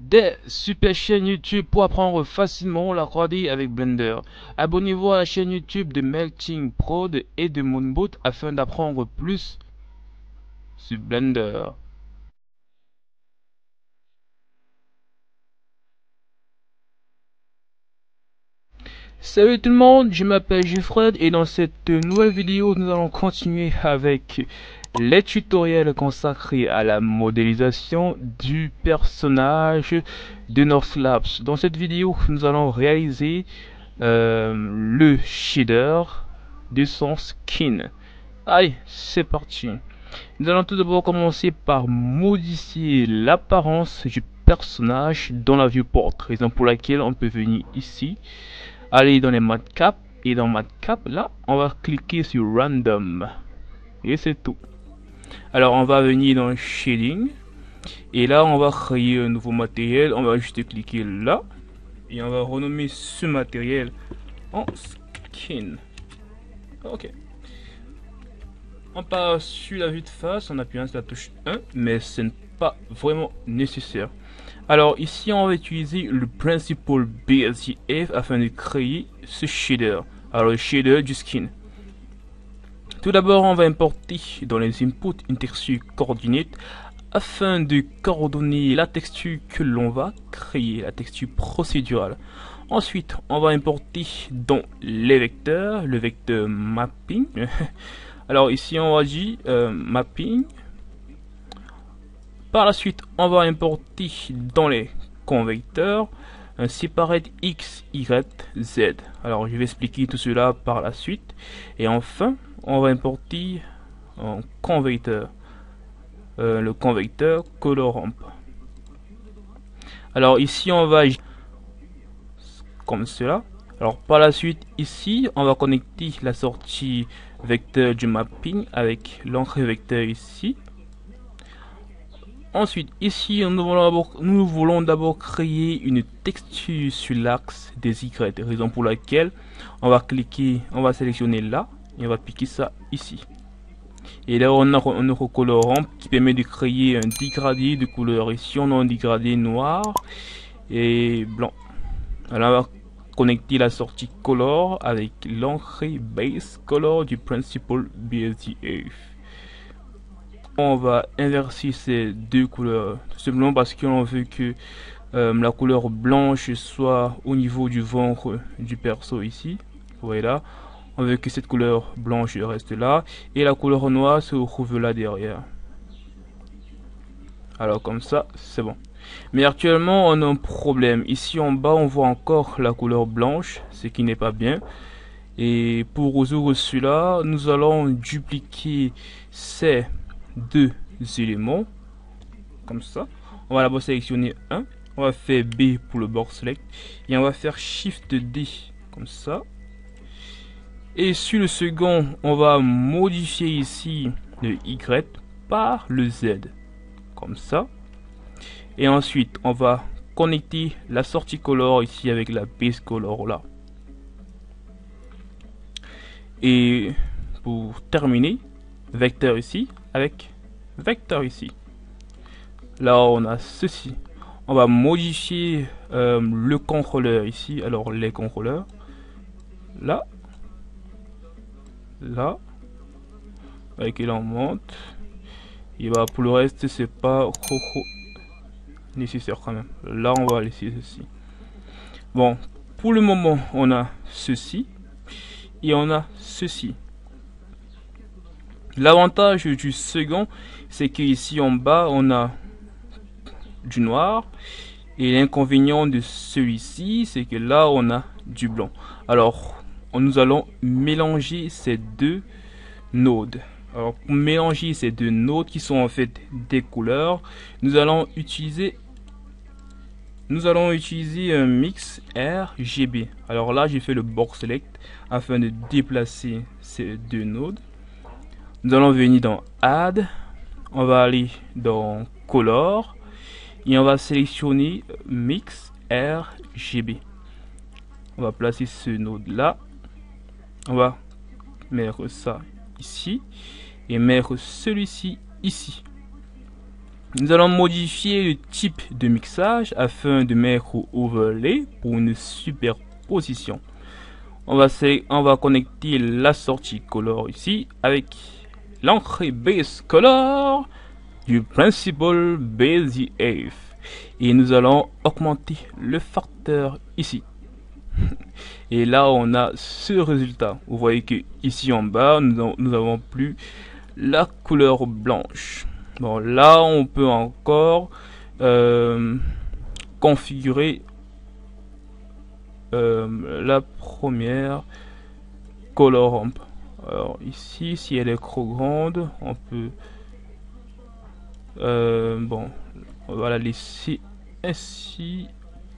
des super chaînes YouTube pour apprendre facilement la 3D avec Blender. Abonnez-vous à la chaîne YouTube de Melting Prod et de Moonboot afin d'apprendre plus sur Blender. Salut tout le monde, je m'appelle Jeffred et dans cette nouvelle vidéo nous allons continuer avec les tutoriels consacrés à la modélisation du personnage de Northlabs. Dans cette vidéo, nous allons réaliser euh, le shader de son skin. Allez, c'est parti. Nous allons tout d'abord commencer par modifier l'apparence du personnage dans la viewport, raison pour laquelle on peut venir ici, aller dans les cap et dans cap là, on va cliquer sur random et c'est tout. Alors on va venir dans shading et là on va créer un nouveau matériel. On va juste cliquer là et on va renommer ce matériel en skin. Ok. On passe sur la vue de face en appuyant sur la touche 1, mais ce n'est pas vraiment nécessaire. Alors ici on va utiliser le principal BSGF afin de créer ce shader. Alors le shader du skin. Tout d'abord, on va importer dans les inputs une texture coordinate afin de coordonner la texture que l'on va créer, la texture procédurale. Ensuite, on va importer dans les vecteurs, le vecteur mapping. Alors ici, on va dire euh, mapping. Par la suite, on va importer dans les convecteurs un separate x, y, z. Alors je vais expliquer tout cela par la suite. Et enfin, on va importer un convecteur. Euh, le convecteur color Alors ici on va comme cela. Alors par la suite ici on va connecter la sortie vecteur du mapping avec l'entrée vecteur ici. Ensuite ici nous voulons d'abord créer une texture sur l'axe des Y, raison pour laquelle on va cliquer, on va sélectionner là et on va piquer ça ici. Et là, on a un colorant qui permet de créer un dégradé de couleur. Ici, on a un dégradé noir et blanc. Alors, on va connecter la sortie color avec l'entrée base color du principal BSDF. On va inverser ces deux couleurs, tout simplement parce qu'on veut que euh, la couleur blanche soit au niveau du ventre du perso ici. Voilà on veut que cette couleur blanche reste là et la couleur noire se retrouve là derrière. Alors comme ça c'est bon. Mais actuellement on a un problème. Ici en bas on voit encore la couleur blanche ce qui n'est pas bien. Et pour résoudre cela nous allons dupliquer ces deux éléments. Comme ça. On va d'abord sélectionner un. On va faire B pour le box select. Et on va faire Shift D comme ça et sur le second, on va modifier ici le Y par le Z. Comme ça. Et ensuite, on va connecter la sortie color ici avec la base color là. Et pour terminer, vecteur ici avec vecteur ici. Là, on a ceci. On va modifier euh, le contrôleur ici. Alors, les contrôleurs. Là, là. Avec il en monte. Et pour le reste c'est pas nécessaire quand même. Là on va laisser ceci. Bon pour le moment on a ceci. Et on a ceci. L'avantage du second c'est que ici en bas on a du noir. Et l'inconvénient de celui-ci c'est que là on a du blanc. Alors nous allons mélanger ces deux nodes. Alors pour mélanger ces deux nodes qui sont en fait des couleurs, nous allons utiliser nous allons utiliser un mix RGB. Alors là, j'ai fait le box select afin de déplacer ces deux nodes. Nous allons venir dans Add. On va aller dans Color. Et on va sélectionner Mix RGB. On va placer ce node là on va mettre ça ici et mettre celui-ci ici Nous allons modifier le type de mixage afin de mettre overlay pour une superposition. On va, on va connecter la sortie color ici avec l'entrée base color du principal base F. Et nous allons augmenter le facteur ici. Et là, on a ce résultat. Vous voyez que ici en bas, nous, nous avons plus la couleur blanche. Bon, là, on peut encore euh, configurer euh, la première color. Alors ici, si elle est trop grande, on peut... Euh, bon, on va la laisser ainsi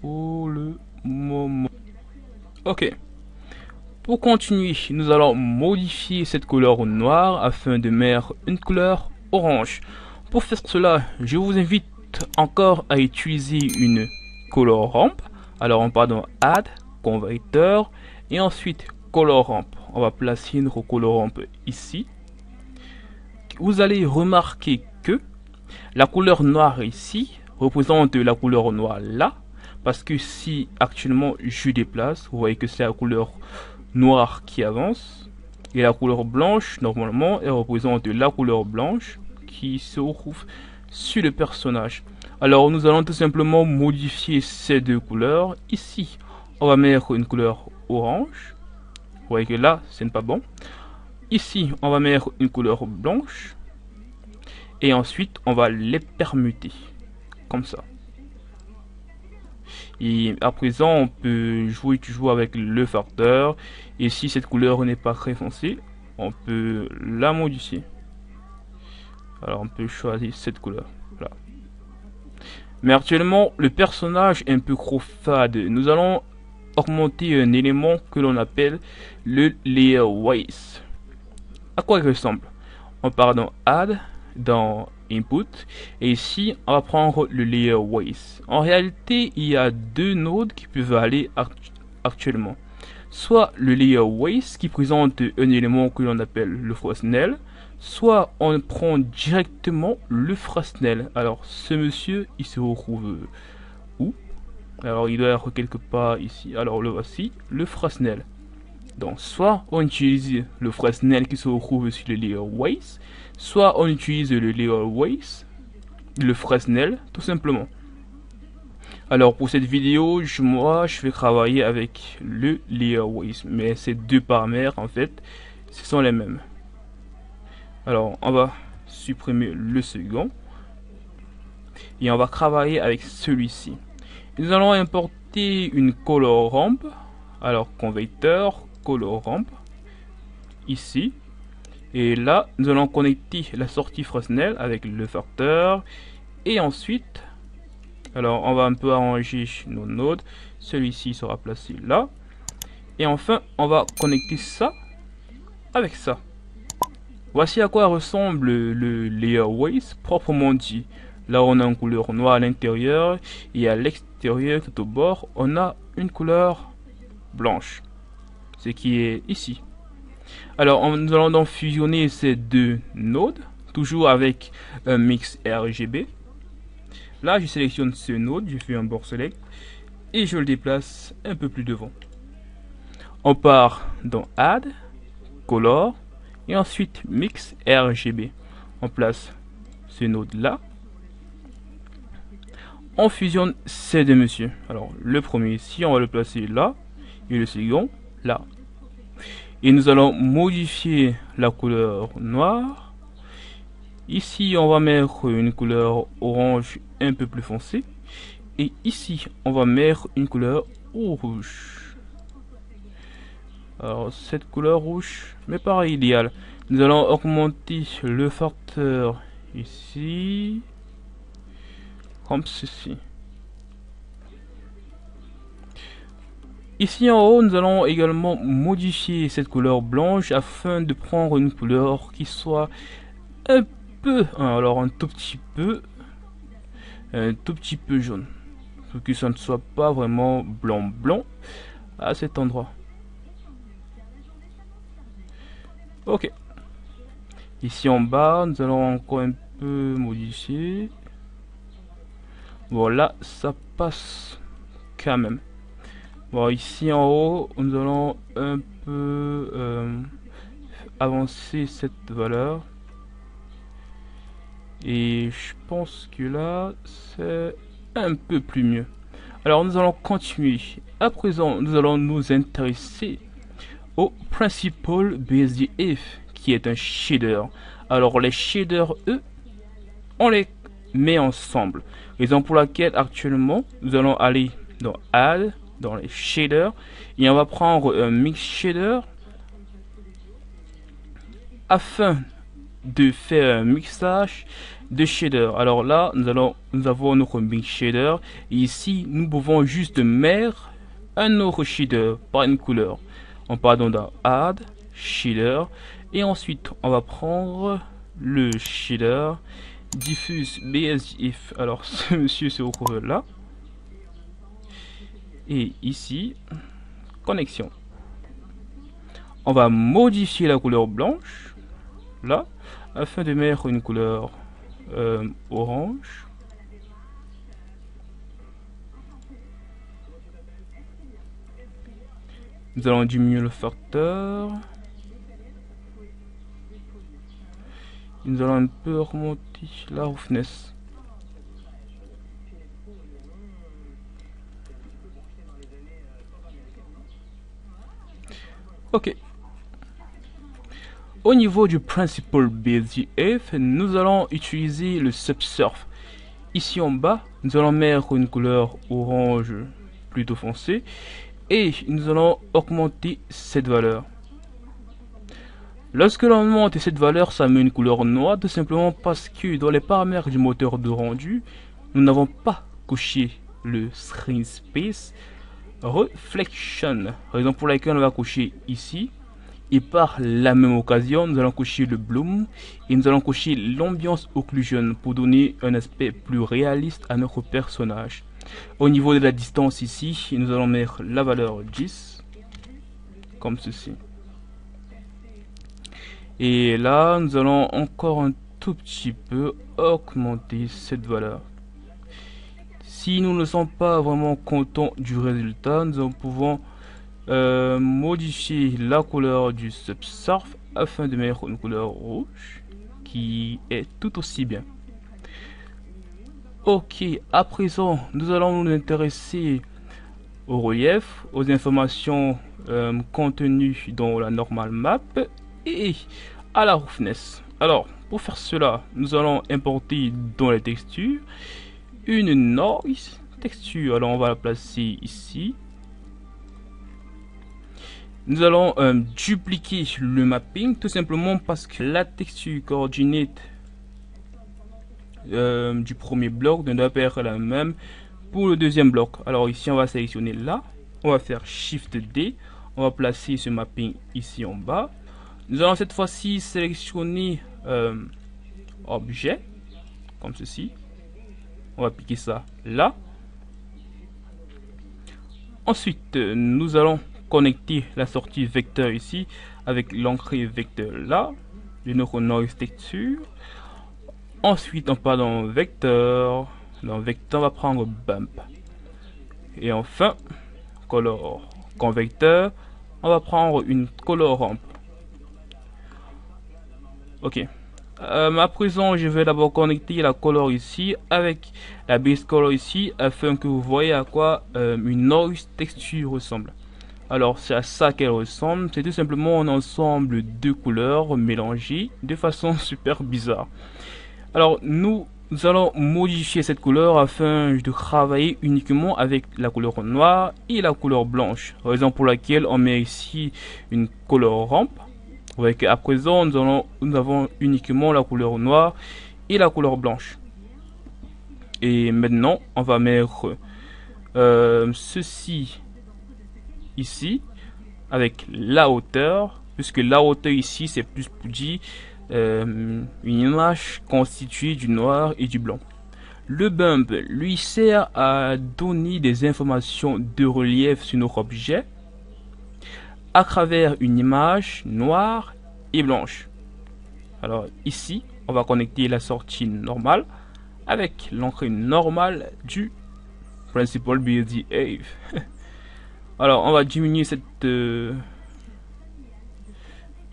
pour le moment. Ok. Pour continuer, nous allons modifier cette couleur noire afin de mettre une couleur orange. Pour faire cela, je vous invite encore à utiliser une color ramp. Alors on part dans Add, Converter et ensuite color ramp. On va placer notre color ramp ici. Vous allez remarquer que la couleur noire ici représente la couleur noire là. Parce que si actuellement je déplace, vous voyez que c'est la couleur noire qui avance. Et la couleur blanche, normalement, elle représente la couleur blanche qui se retrouve sur le personnage. Alors nous allons tout simplement modifier ces deux couleurs. Ici, on va mettre une couleur orange. Vous voyez que là, ce n'est pas bon. Ici, on va mettre une couleur blanche. Et ensuite, on va les permuter. Comme ça. Et à présent, on peut jouer toujours avec le facteur. Et si cette couleur n'est pas très foncée, on peut la modifier. Alors on peut choisir cette couleur. Là. Mais actuellement, le personnage est un peu trop fade. Nous allons augmenter un élément que l'on appelle le layer. À quoi il ressemble? On part dans Add, dans Input, et ici on va prendre le layer waste. En réalité, il y a deux nodes qui peuvent aller actuellement. Soit le layer waste qui présente un élément que l'on appelle le Fresnel, soit on prend directement le Fresnel. Alors ce monsieur, il se retrouve où? Alors il doit être quelque part ici. Alors le voici, le Fresnel. Donc soit on utilise le Fresnel qui se retrouve sur le layer waste, soit on utilise le layer waste, le Fresnel, tout simplement. Alors pour cette vidéo, moi je vais travailler avec le layer waste, mais ces deux paramètres en fait, ce sont les mêmes. Alors, on va supprimer le second. Et on va travailler avec celui-ci. Nous allons importer une color ramp. Alors, converteur, color ramp. Ici. Et là, nous allons connecter la sortie Fresnel avec le facteur. Et ensuite, alors on va un peu arranger nos nodes. Celui-ci sera placé là. Et enfin, on va connecter ça avec ça. Voici à quoi ressemble le layer waste proprement dit. Là on a une couleur noire à l'intérieur et à l'extérieur tout au bord on a une couleur blanche. Ce qui est ici. Alors nous allons donc fusionner ces deux nodes, toujours avec un mix RGB. Là je sélectionne ce node, je fais un bord select et je le déplace un peu plus devant. On part dans Add, Color, et ensuite mix RGB. On place ce node là. On fusionne ces deux messieurs. Alors le premier ici, on va le placer là et le second là. Et nous allons modifier la couleur noire. Ici, on va mettre une couleur orange un peu plus foncée. Et ici, on va mettre une couleur rouge. Alors cette couleur rouge mais pas idéal. Nous allons augmenter le facteur ici comme ceci. Ici en haut, nous allons également modifier cette couleur blanche afin de prendre une couleur qui soit un peu, hein, alors un tout petit peu, un tout petit peu jaune. Pour que ça ne soit pas vraiment blanc blanc à cet endroit. Ok. Ici en bas, nous allons encore un peu modifier. Voilà, ça passe quand même. Bon, ici en haut, nous allons un peu euh, avancer cette valeur. Et je pense que là, c'est un peu plus mieux. Alors, nous allons continuer. À présent, nous allons nous intéresser au Principal BSDF, qui est un shader. Alors, les shaders, eux, on les met ensemble. Raison pour laquelle, actuellement, nous allons aller dans Add, dans les shaders, et on va prendre un mix shader afin de faire un mixage de shader. Alors là, nous allons, nous avons notre mix shader. Et ici, nous pouvons juste mettre un autre shader par une couleur. On part donc dans Add, Shader. Et ensuite, on va prendre le shader diffuse BSIF. Alors, ce monsieur se retrouve là. Et ici, connexion. On va modifier la couleur blanche, là, afin de mettre une couleur euh, orange. Nous allons diminuer le facteur. Nous allons un peu remonter la roughness. Ok. Au niveau du principal BSDF, nous allons utiliser le subsurf. Ici en bas, nous allons mettre une couleur orange plutôt foncée et nous allons augmenter cette valeur. Lorsque l'on monte cette valeur, ça met une couleur noire tout simplement parce que dans les paramètres du moteur de rendu, nous n'avons pas coché le screen space reflection, raison pour laquelle on va cocher ici. Et par la même occasion, nous allons cocher le bloom et nous allons cocher l'ambiance occlusion pour donner un aspect plus réaliste à notre personnage. Au niveau de la distance ici, nous allons mettre la valeur 10, comme ceci. Et là, nous allons encore un tout petit peu augmenter cette valeur. Si nous ne sommes pas vraiment contents du résultat, nous pouvons euh, modifier la couleur du subsurf afin de mettre une couleur rouge qui est tout aussi bien. Ok, à présent, nous allons nous intéresser au relief, aux informations euh, contenues dans la normal map et à la roughness. Alors, pour faire cela, nous allons importer dans les textures une noise texture. Alors on va la placer ici. Nous allons euh, dupliquer le mapping tout simplement parce que la texture coordinate euh, du premier bloc ne doit pas être la même pour le deuxième bloc. Alors ici on va sélectionner là, on va faire Shift D, on va placer ce mapping ici en bas. Nous allons cette fois-ci sélectionner euh, objet comme ceci on va piquer ça là. Ensuite nous allons connecter la sortie vecteur ici avec l'entrée vecteur là. De notre noise texture ensuite on part dans vecteur. Dans vecteur on va prendre bump. Et enfin color convecteur on va prendre une color ramp ok euh, à présent, je vais d'abord connecter la color ici avec la base color ici afin que vous voyez à quoi euh, une noise texture ressemble. Alors, c'est à ça qu'elle ressemble. C'est tout simplement un ensemble de couleurs mélangées de façon super bizarre. Alors, nous, allons modifier cette couleur afin de travailler uniquement avec la couleur noire et la couleur blanche. Raison pour laquelle on met ici une couleur rampe à présent, nous, allons, nous avons uniquement la couleur noire et la couleur blanche. Et maintenant, on va mettre euh, ceci ici avec la hauteur, puisque la hauteur ici c'est plus pour dire euh, une image constituée du noir et du blanc. Le bump lui sert à donner des informations de relief sur notre objet à travers une image noire et blanche. Alors ici, on va connecter la sortie normale avec l'entrée normale du Principal BSD Ave. Alors, on va diminuer cette, euh,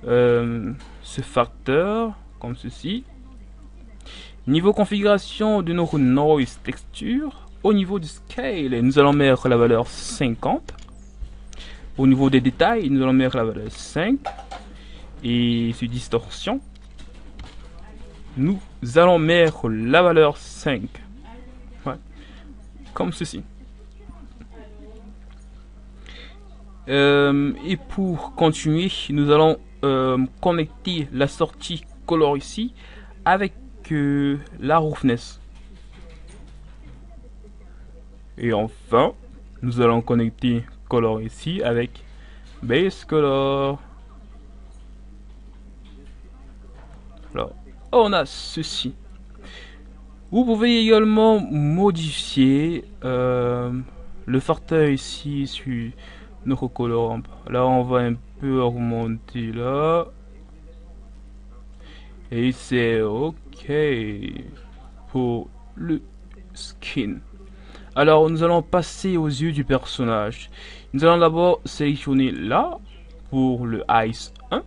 euh, ce facteur comme ceci. Niveau configuration de nos noise texture, au niveau du scale, nous allons mettre la valeur 50. Au niveau des détails, nous allons mettre la valeur 5. Et sur distorsion, nous allons mettre la valeur 5. Comme ceci. Euh, et pour continuer, nous allons euh, connecter la sortie color ici avec euh, la roughness. Et enfin, nous allons connecter color ici avec base color. Alors, on a ceci. Vous pouvez également modifier le fauteuil ici sur notre colorant. Là, on va un peu augmenter là. Et c'est OK pour le skin. Alors, nous allons passer aux yeux du personnage. Nous allons d'abord sélectionner là pour le Ice 1.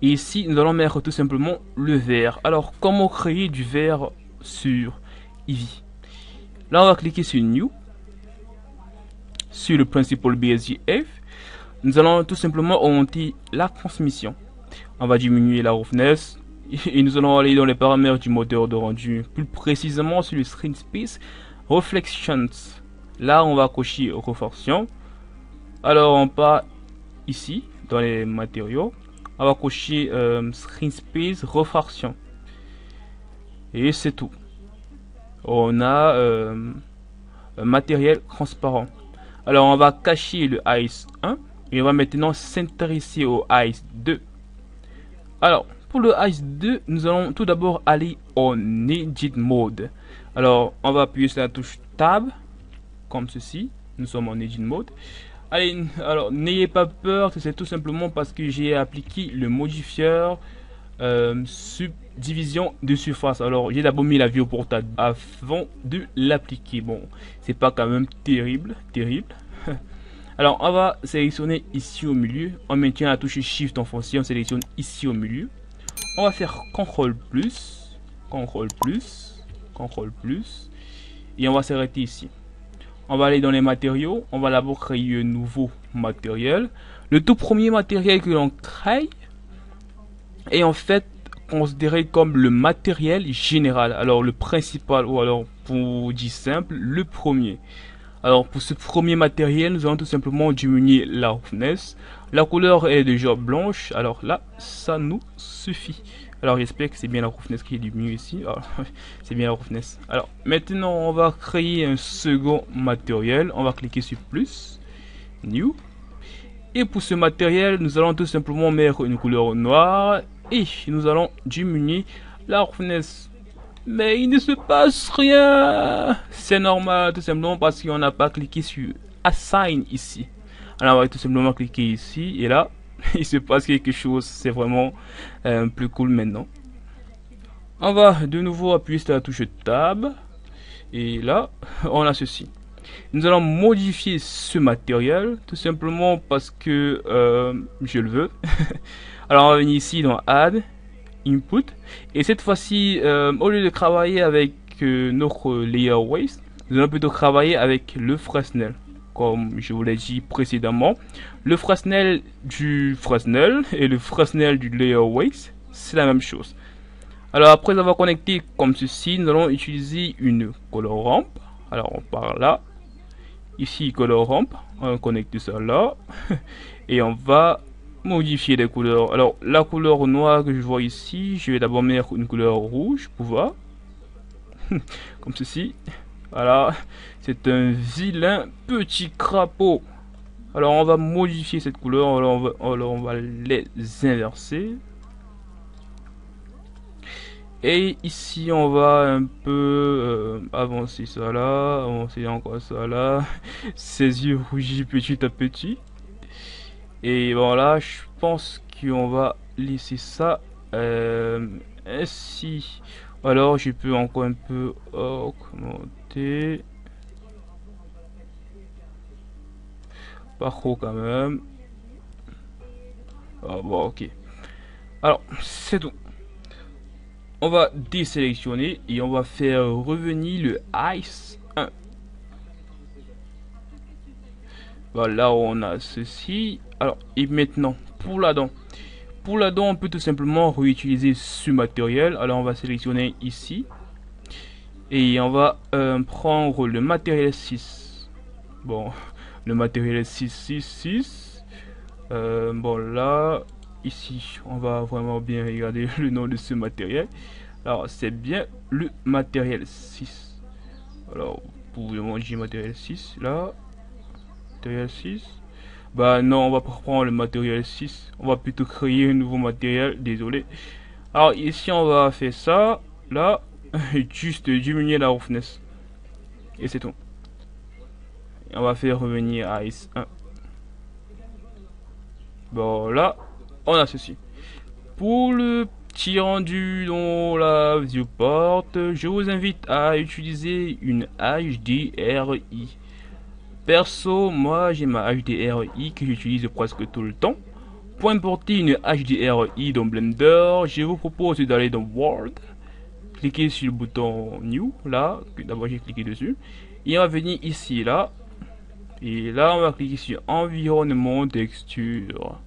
Et ici, nous allons mettre tout simplement le vert. Alors, comment créer du vert sur Eevee? Là, on va cliquer sur New sur le principal BSGF, nous allons tout simplement augmenter la transmission. On va diminuer la roughness et nous allons aller dans les paramètres du moteur de rendu, plus précisément sur le screen space reflections. Là, on va cocher refraction. Alors, on part ici dans les matériaux. On va cocher euh, screen space refraction. Et c'est tout. On a euh, un matériel transparent. Alors on va cacher le ICE 1 et on va maintenant s'intéresser au ICE 2. Alors pour le ICE 2, nous allons tout d'abord aller en Edit Mode. Alors on va appuyer sur la touche Tab comme ceci. Nous sommes en Edit Mode. Allez, alors n'ayez pas peur, c'est tout simplement parce que j'ai appliqué le modifieur euh, subdivision de surface. Alors j'ai d'abord mis la vue au portable avant de l'appliquer. Bon, c'est pas quand même terrible, terrible. Alors on va sélectionner ici au milieu. On maintient la touche Shift en fonction, on sélectionne ici au milieu. On va faire CTRL plus, CTRL plus, CTRL plus, et on va s'arrêter ici. On va aller dans les matériaux. On va d'abord créer un nouveau matériel. Le tout premier matériel que l'on crée, est en fait considéré comme le matériel général. Alors le principal, ou alors pour dire simple, le premier. Alors pour ce premier matériel, nous allons tout simplement diminuer la roughness. La couleur est déjà blanche, alors là, ça nous suffit. Alors j'espère que c'est bien la roughness qui est diminuée ici. Ah, c'est bien la roughness. Alors maintenant, on va créer un second matériel. On va cliquer sur plus, new. Et pour ce matériel, nous allons tout simplement mettre une couleur noire et nous allons diminuer la roughness. Mais il ne se passe rien. C'est normal, tout simplement parce qu'on n'a pas cliqué sur Assign ici. Alors on va tout simplement cliquer ici et là, il se passe quelque chose. C'est vraiment euh, plus cool maintenant. On va de nouveau appuyer sur la touche Tab. Et là, on a ceci. Nous allons modifier ce matériel tout simplement parce que euh, je le veux. Alors on va venir ici dans Add, Input. Et cette fois-ci, euh, au lieu de travailler avec notre layer waste, nous allons plutôt travailler avec le Fresnel. Comme je vous l'ai dit précédemment, le Fresnel du Fresnel et le Fresnel du layer waste, c'est la même chose. Alors après avoir connecté comme ceci, nous allons utiliser une color ramp. Alors on part là, ici color ramp, on connecte ça là, et on va modifier les couleurs. Alors, la couleur noire que je vois ici, je vais d'abord mettre une couleur rouge pour voir. Comme ceci. Voilà, c'est un vilain petit crapaud. Alors, on va modifier cette couleur. Alors, on va, les inverser. Et ici, on va un peu euh, avancer ça là, avancer encore ça là. Ses yeux rougis petit à petit. Et voilà, je pense qu'on va laisser ça euh, ainsi. Alors, je peux encore un peu augmenter. Pas trop quand même. Ah bon, ok. Alors, c'est tout. On va désélectionner et on va faire revenir le Ice 1. Voilà, on a ceci. Alors, et maintenant, pour la dent. Pour la dent, on peut tout simplement réutiliser ce matériel. Alors, on va sélectionner ici. Et on va euh, prendre le matériel 6. Bon, le matériel 666. Euh, bon, là, ici, on va vraiment bien regarder le nom de ce matériel. Alors, c'est bien le matériel 6. Alors, vous pouvez manger matériel 6, là. Matériel 6. Bah non, on va prendre le matériel 6. On va plutôt créer un nouveau matériel, désolé. Alors ici, on va faire ça, là, juste diminuer la roughness. Et c'est tout. on va faire revenir Ice 1. Bon, là, on a ceci. Pour le petit rendu dans la viewport, je vous invite à utiliser une HDRI. Perso, moi j'ai ma HDRI que j'utilise presque tout le temps. Pour importer une HDRI dans Blender, je vous propose d'aller dans World, cliquer sur le bouton New, là, d'abord j'ai cliqué dessus, et on va venir ici, là, et là on va cliquer sur Environnement Texture.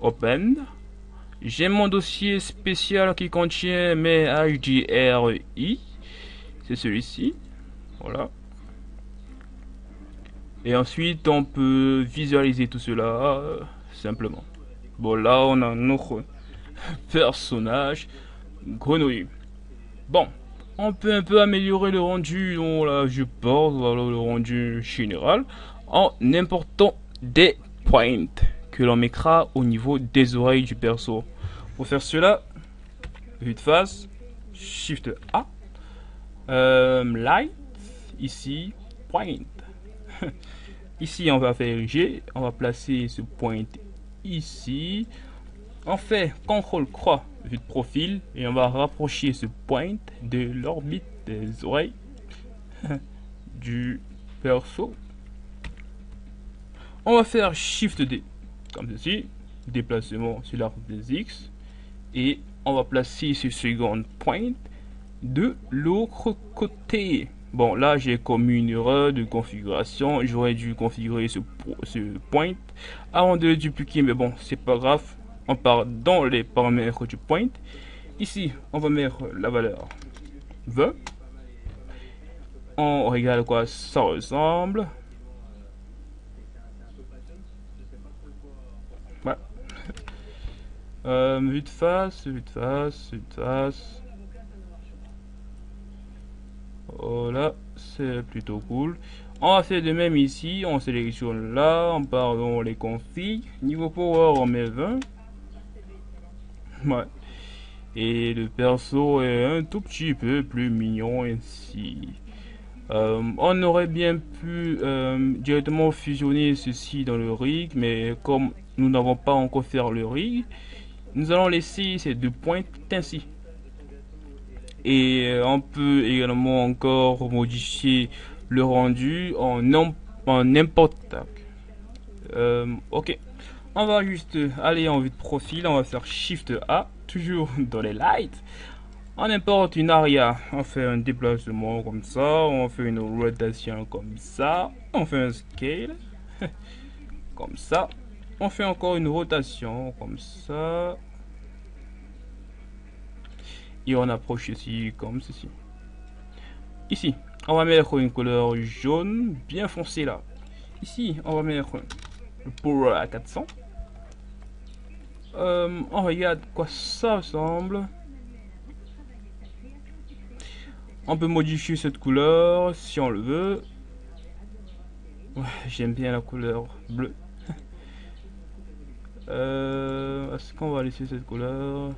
Open. J'ai mon dossier spécial qui contient mes HDRI, c'est celui-ci, voilà. Et ensuite, on peut visualiser tout cela euh, simplement. Bon, là, on a notre personnage grenouille. Bon, on peut un peu améliorer le rendu dont là je porte, le rendu général, en important des points que l'on mettra au niveau des oreilles du perso. Pour faire cela, vue de face, Shift A, euh, Light, ici, Point. ici, on va faire G. On va placer ce point ici. On fait CTRL croix vue de profil et on va rapprocher ce point de l'orbite des oreilles du perso. On va faire Shift D comme ceci, déplacement sur l'arbre des X et on va placer ce second point de l'autre côté. Bon, là, j'ai commis une erreur de configuration. J'aurais dû configurer ce, ce point avant de le dupliquer, mais bon, c'est pas grave. On part dans les paramètres du point. Ici, on va mettre la valeur 20. On regarde quoi? Ça ressemble. Ouais. Euh, vue de face, vue de face, vue de face. Voilà, c'est plutôt cool. On va faire de même ici, on sélectionne là, on part dans les configs. Niveau power, on met 20. Et le perso est un tout petit peu plus mignon ici. Euh, on aurait bien pu euh, directement fusionner ceci dans le rig, mais comme nous n'avons pas encore fait le rig, nous allons laisser ces deux points ainsi. Et euh, on peut également encore modifier le rendu en n'importe euh, ok on va juste aller en vue de profil on va faire shift A toujours dans les lights on importe une aria on fait un déplacement comme ça on fait une rotation comme ça on fait un scale comme ça on fait encore une rotation comme ça et on approche ici comme ceci. Ici, on va mettre une couleur jaune bien foncée là. Ici, on va mettre le power à 400. Euh, on regarde quoi ça ressemble. On peut modifier cette couleur si on le veut. J'aime bien la couleur bleue. euh, Est-ce qu'on va laisser cette couleur?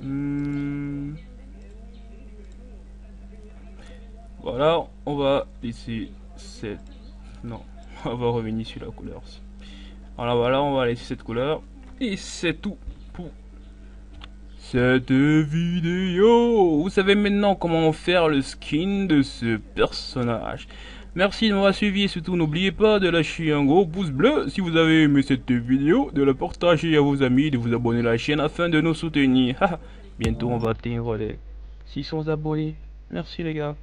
Hmm. Voilà, on va laisser cette... Non, on va revenir sur la couleur. Voilà, voilà, on va laisser cette couleur. Et c'est tout pour cette vidéo. Vous savez maintenant comment faire le skin de ce personnage. Merci de m'avoir suivi et surtout n'oubliez pas de lâcher un gros pouce bleu si vous avez aimé cette vidéo, de la partager à vos amis, de vous abonner à la chaîne afin de nous soutenir. Bientôt on va atteindre les 600 abonnés. Merci les gars.